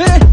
Eh!